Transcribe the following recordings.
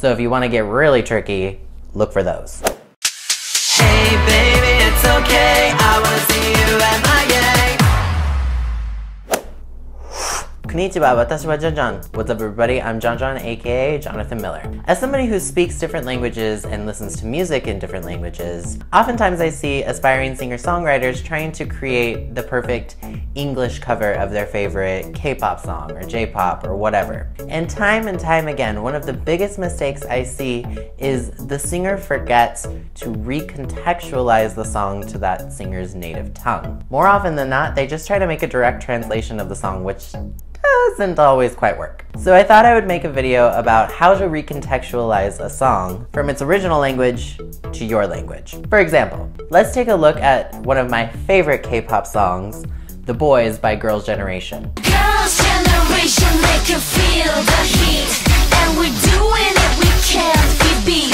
So if you want to get really tricky, look for those. Hey baby, Konnichiwa, What's up everybody, I'm John John aka Jonathan Miller. As somebody who speaks different languages and listens to music in different languages, oftentimes I see aspiring singer-songwriters trying to create the perfect English cover of their favorite K-pop song or J-pop or whatever. And time and time again, one of the biggest mistakes I see is the singer forgets to recontextualize the song to that singer's native tongue. More often than not, they just try to make a direct translation of the song, which doesn't always quite work. So I thought I would make a video about how to recontextualize a song from its original language to your language. For example, let's take a look at one of my favorite K-pop songs, The Boys by Girls' Generation. Girls' Generation and we're doing it, we can't be beat.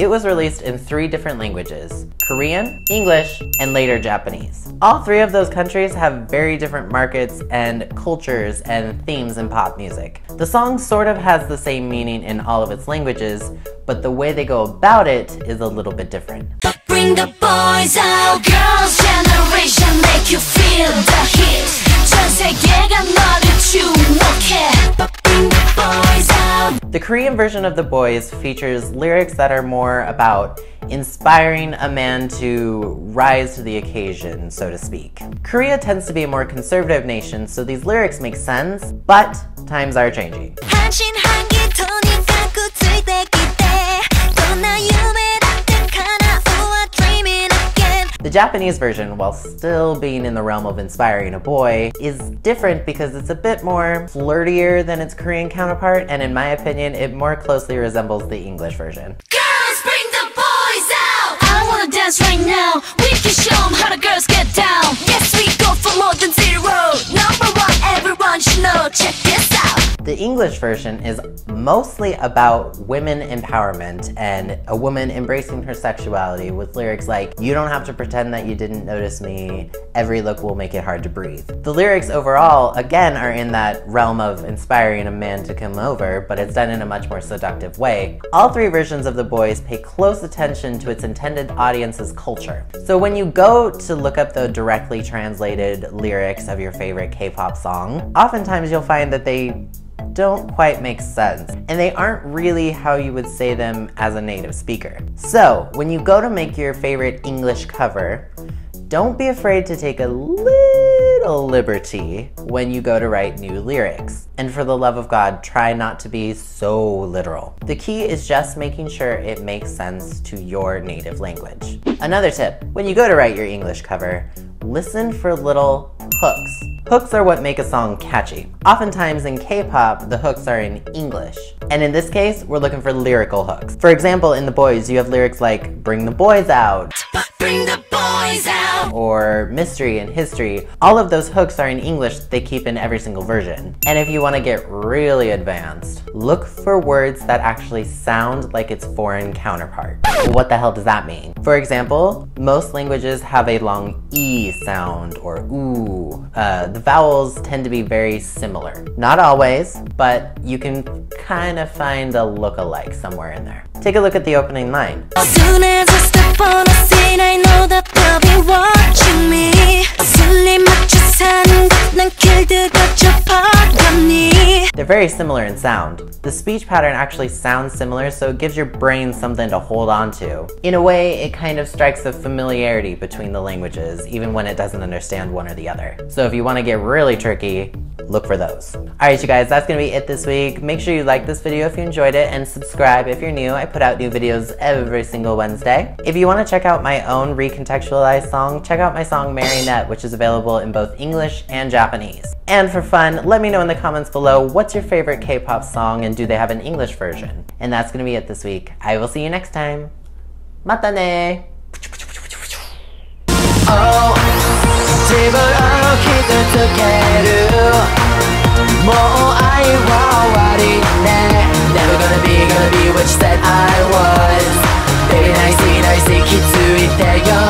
It was released in three different languages, Korean, English, and later Japanese. All three of those countries have very different markets and cultures and themes in pop music. The song sort of has the same meaning in all of its languages, but the way they go about it is a little bit different. Bring the boys out, girls generation make you feel the heat. 전 세계가 너를 주목해. The Korean version of The Boys features lyrics that are more about inspiring a man to rise to the occasion, so to speak. Korea tends to be a more conservative nation, so these lyrics make sense, but times are changing. The Japanese version, while still being in the realm of inspiring a boy, is different because it's a bit more flirtier than its Korean counterpart, and in my opinion, it more closely resembles the English version. Girls, bring the boys out! I wanna dance right now. We can show them how the girls English version is mostly about women empowerment and a woman embracing her sexuality with lyrics like, you don't have to pretend that you didn't notice me, every look will make it hard to breathe. The lyrics overall, again, are in that realm of inspiring a man to come over, but it's done in a much more seductive way. All three versions of The Boys pay close attention to its intended audience's culture. So when you go to look up the directly translated lyrics of your favorite K-pop song, oftentimes you'll find that they don't quite make sense, and they aren't really how you would say them as a native speaker. So, when you go to make your favorite English cover, don't be afraid to take a little liberty when you go to write new lyrics. And for the love of God, try not to be so literal. The key is just making sure it makes sense to your native language. Another tip, when you go to write your English cover, listen for little hooks. Hooks are what make a song catchy. Oftentimes in K-pop, the hooks are in English. And in this case, we're looking for lyrical hooks. For example, in The Boys, you have lyrics like, bring the boys out. Bring the boys out. Or mystery and history. All of those hooks are in English they keep in every single version. And if you want to get really advanced, look for words that actually sound like its foreign counterpart. What the hell does that mean? For example, most languages have a long E sound or oo. Uh, the vowels tend to be very similar. Not always, but you can kind of find a look-alike somewhere in there. Take a look at the opening line. Very similar in sound. The speech pattern actually sounds similar, so it gives your brain something to hold on to. In a way, it kind of strikes a familiarity between the languages, even when it doesn't understand one or the other. So if you want to get really tricky, look for those. Alright you guys, that's gonna be it this week. Make sure you like this video if you enjoyed it and subscribe if you're new. I put out new videos every single Wednesday. If you want to check out my own recontextualized song, check out my song Marionette, which is available in both English and Japanese. And for fun, let me know in the comments below what's your favorite K-pop song and do they have an English version? And that's gonna be it this week. I will see you next time. Mata ne! I to you